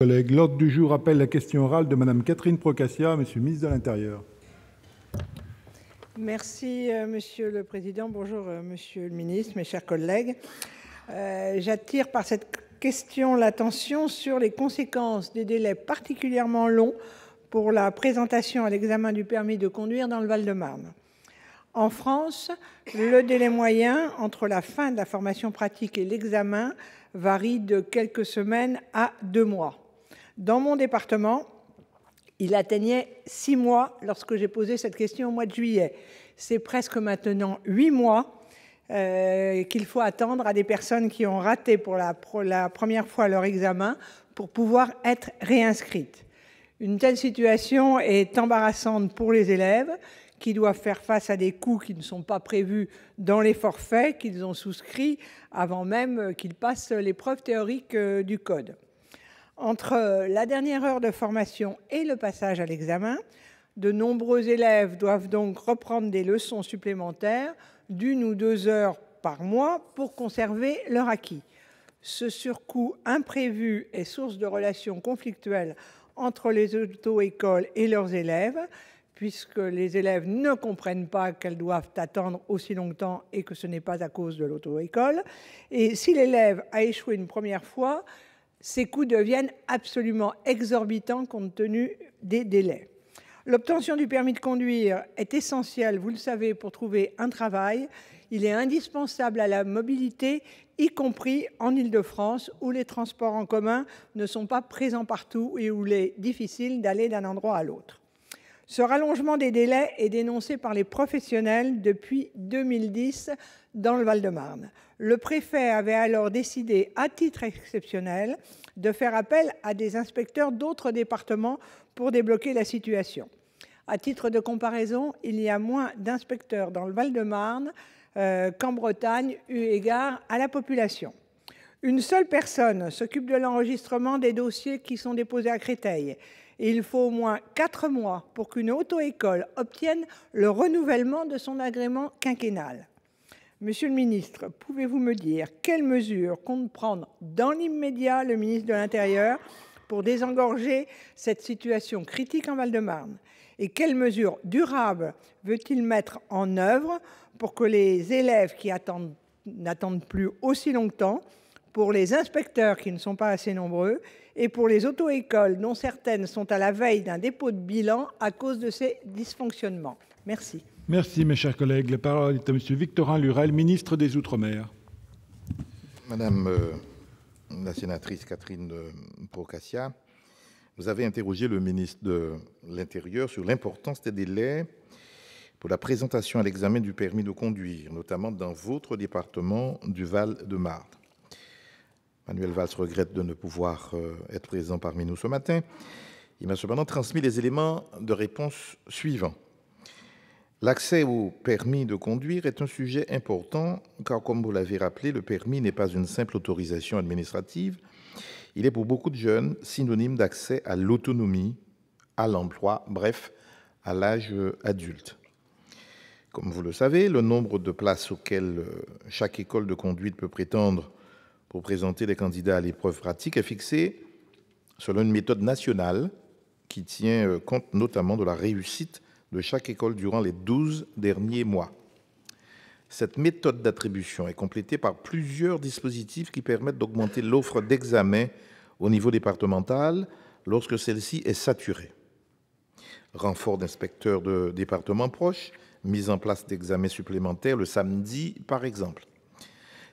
L'ordre du jour appelle la question orale de Madame Catherine Procassia, Monsieur le ministre de l'Intérieur. Merci euh, Monsieur le Président. Bonjour euh, Monsieur le Ministre, mes chers collègues. Euh, J'attire par cette question l'attention sur les conséquences des délais particulièrement longs pour la présentation à l'examen du permis de conduire dans le Val-de-Marne. En France, le délai moyen entre la fin de la formation pratique et l'examen varie de quelques semaines à deux mois. Dans mon département, il atteignait six mois lorsque j'ai posé cette question au mois de juillet. C'est presque maintenant huit mois euh, qu'il faut attendre à des personnes qui ont raté pour la, pour la première fois leur examen pour pouvoir être réinscrites. Une telle situation est embarrassante pour les élèves qui doivent faire face à des coûts qui ne sont pas prévus dans les forfaits qu'ils ont souscrits avant même qu'ils passent l'épreuve théorique euh, du code. Entre la dernière heure de formation et le passage à l'examen, de nombreux élèves doivent donc reprendre des leçons supplémentaires d'une ou deux heures par mois pour conserver leur acquis. Ce surcoût imprévu est source de relations conflictuelles entre les auto-écoles et leurs élèves, puisque les élèves ne comprennent pas qu'elles doivent attendre aussi longtemps et que ce n'est pas à cause de l'auto-école. Et si l'élève a échoué une première fois, ces coûts deviennent absolument exorbitants compte tenu des délais. L'obtention du permis de conduire est essentielle, vous le savez, pour trouver un travail. Il est indispensable à la mobilité, y compris en Ile-de-France, où les transports en commun ne sont pas présents partout et où il est difficile d'aller d'un endroit à l'autre. Ce rallongement des délais est dénoncé par les professionnels depuis 2010 dans le Val-de-Marne. Le préfet avait alors décidé, à titre exceptionnel, de faire appel à des inspecteurs d'autres départements pour débloquer la situation. À titre de comparaison, il y a moins d'inspecteurs dans le Val-de-Marne euh, qu'en Bretagne, eu égard à la population. Une seule personne s'occupe de l'enregistrement des dossiers qui sont déposés à Créteil et il faut au moins quatre mois pour qu'une auto-école obtienne le renouvellement de son agrément quinquennal. Monsieur le ministre, pouvez-vous me dire quelles mesures compte prendre dans l'immédiat le ministre de l'Intérieur pour désengorger cette situation critique en Val-de-Marne? Et quelles mesures durables veut-il mettre en œuvre pour que les élèves qui n'attendent plus aussi longtemps, pour les inspecteurs qui ne sont pas assez nombreux et pour les auto-écoles dont certaines sont à la veille d'un dépôt de bilan à cause de ces dysfonctionnements. Merci. Merci, mes chers collègues. La parole est à M. Victorin Lurel, ministre des Outre-mer. Madame euh, la sénatrice Catherine Procassia, vous avez interrogé le ministre de l'Intérieur sur l'importance des délais pour la présentation à l'examen du permis de conduire, notamment dans votre département du Val-de-Marne. Manuel Valls regrette de ne pouvoir euh, être présent parmi nous ce matin. Il m'a cependant transmis les éléments de réponse suivants. L'accès au permis de conduire est un sujet important car, comme vous l'avez rappelé, le permis n'est pas une simple autorisation administrative. Il est pour beaucoup de jeunes synonyme d'accès à l'autonomie, à l'emploi, bref, à l'âge adulte. Comme vous le savez, le nombre de places auxquelles euh, chaque école de conduite peut prétendre pour présenter les candidats à l'épreuve pratique est fixé selon une méthode nationale qui tient euh, compte notamment de la réussite de chaque école durant les 12 derniers mois. Cette méthode d'attribution est complétée par plusieurs dispositifs qui permettent d'augmenter l'offre d'examen au niveau départemental lorsque celle-ci est saturée. Renfort d'inspecteurs de départements proches, mise en place d'examens supplémentaires le samedi par exemple.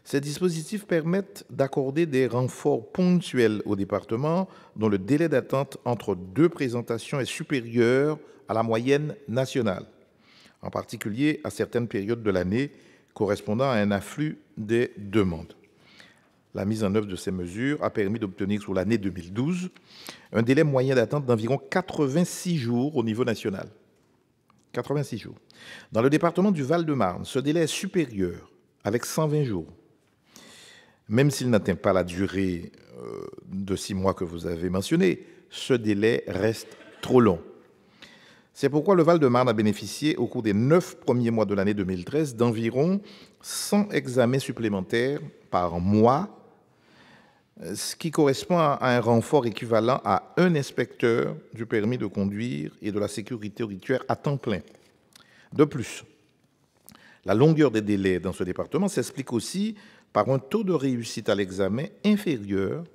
Ces dispositifs permettent d'accorder des renforts ponctuels au département dont le délai d'attente entre deux présentations est supérieur à la moyenne nationale, en particulier à certaines périodes de l'année correspondant à un afflux des demandes. La mise en œuvre de ces mesures a permis d'obtenir sur l'année 2012 un délai moyen d'attente d'environ 86 jours au niveau national. 86 jours. Dans le département du Val-de-Marne, ce délai est supérieur, avec 120 jours. Même s'il n'atteint pas la durée euh, de six mois que vous avez mentionnée, ce délai reste trop long. C'est pourquoi le Val-de-Marne a bénéficié au cours des neuf premiers mois de l'année 2013 d'environ 100 examens supplémentaires par mois ce qui correspond à un renfort équivalent à un inspecteur du permis de conduire et de la sécurité routière à temps plein. De plus, la longueur des délais dans ce département s'explique aussi par un taux de réussite à l'examen inférieur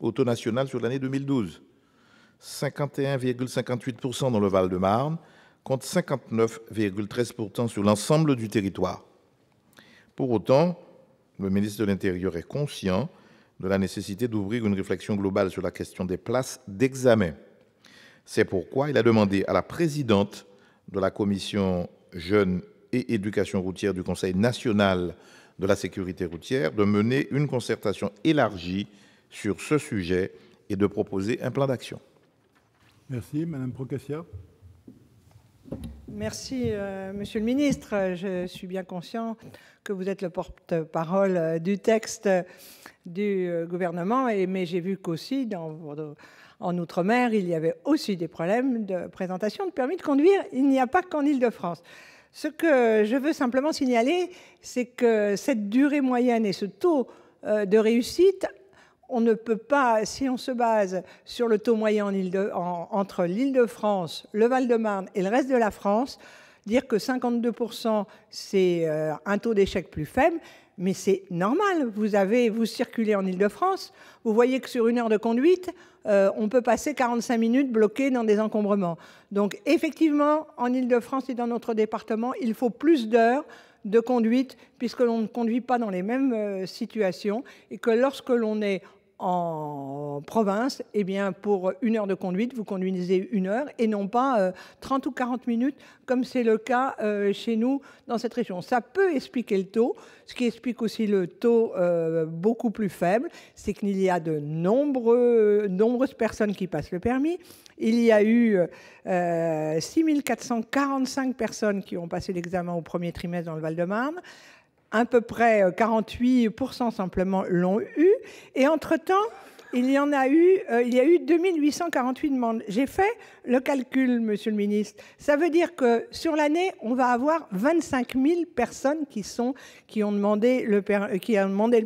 au taux national sur l'année 2012, 51,58% dans le Val-de-Marne contre 59,13% sur l'ensemble du territoire. Pour autant, le ministre de l'Intérieur est conscient de la nécessité d'ouvrir une réflexion globale sur la question des places d'examen. C'est pourquoi il a demandé à la présidente de la commission Jeunes et Éducation routière du Conseil national de la sécurité routière de mener une concertation élargie sur ce sujet et de proposer un plan d'action. Merci. Madame Procassia. Merci, euh, Monsieur le Ministre. Je suis bien conscient que vous êtes le porte-parole euh, du texte du euh, gouvernement, et, mais j'ai vu qu'aussi en Outre-mer, il y avait aussi des problèmes de présentation de permis de conduire. Il n'y a pas qu'en Ile-de-France. Ce que je veux simplement signaler, c'est que cette durée moyenne et ce taux de réussite on ne peut pas, si on se base sur le taux moyen entre l'Île-de-France, le Val-de-Marne et le reste de la France, dire que 52%, c'est euh, un taux d'échec plus faible, mais c'est normal. Vous, avez, vous circulez en Île-de-France, vous voyez que sur une heure de conduite, euh, on peut passer 45 minutes bloqués dans des encombrements. Donc effectivement, en Île-de-France et dans notre département, il faut plus d'heures de conduite puisque l'on ne conduit pas dans les mêmes euh, situations et que lorsque l'on est en province, eh bien, pour une heure de conduite, vous conduisez une heure et non pas 30 euh, ou 40 minutes, comme c'est le cas euh, chez nous dans cette région. Ça peut expliquer le taux. Ce qui explique aussi le taux euh, beaucoup plus faible, c'est qu'il y a de nombreuses personnes qui passent le permis. Il y a eu 6445 personnes qui ont passé l'examen au premier trimestre dans le Val-de-Marne à peu près 48% euh, simplement l'ont eu. Et entre-temps, il y en a eu, euh, il y a eu 2848 demandes. J'ai fait le calcul, monsieur le ministre. Ça veut dire que sur l'année, on va avoir 25 000 personnes qui, sont, le qui ont demandé le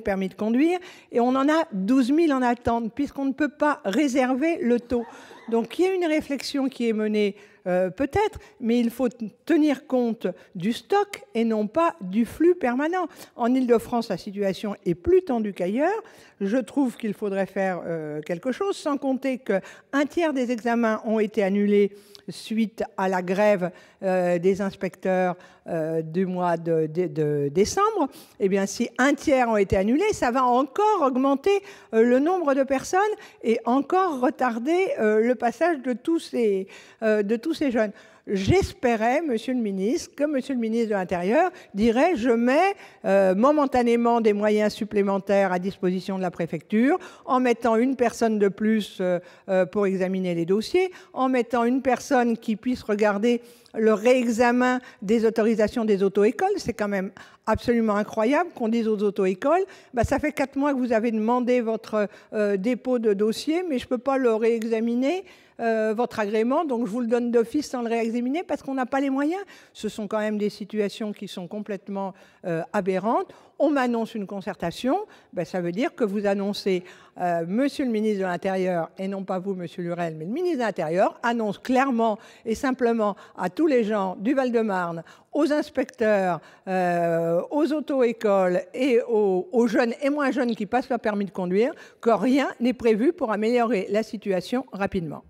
permis de conduire et on en a 12 000 en attente puisqu'on ne peut pas réserver le taux. Donc il y a une réflexion qui est menée euh, peut-être, mais il faut tenir compte du stock et non pas du flux permanent. En Ile-de-France, la situation est plus tendue qu'ailleurs. Je trouve qu'il faudrait faire euh, quelque chose, sans compter qu'un tiers des examens ont été annulés suite à la grève euh, des inspecteurs euh, du mois de, décembre, eh bien, si un tiers ont été annulés, ça va encore augmenter euh, le nombre de personnes et encore retarder le passage de tous ces, de tous ces jeunes. J'espérais, Monsieur le ministre, que Monsieur le ministre de l'Intérieur dirait je mets euh, momentanément des moyens supplémentaires à disposition de la préfecture, en mettant une personne de plus euh, euh, pour examiner les dossiers, en mettant une personne qui puisse regarder le réexamen des autorisations des auto-écoles. C'est quand même absolument incroyable qu'on dise aux auto-écoles, bah, ça fait quatre mois que vous avez demandé votre dépôt de dossier, mais je ne peux pas le réexaminer euh, votre agrément, donc je vous le donne d'office sans le réexaminer parce qu'on n'a pas les moyens. Ce sont quand même des situations qui sont complètement euh, aberrantes. On m'annonce une concertation, ben, ça veut dire que vous annoncez, euh, Monsieur le ministre de l'Intérieur, et non pas vous, Monsieur Lurel, mais le ministre de l'Intérieur, annonce clairement et simplement à tous les gens du Val-de-Marne, aux inspecteurs, aux auto-écoles et aux, aux, jeunes et moins jeunes qui passent leur permis de conduire, que rien n'est prévu pour améliorer la situation rapidement.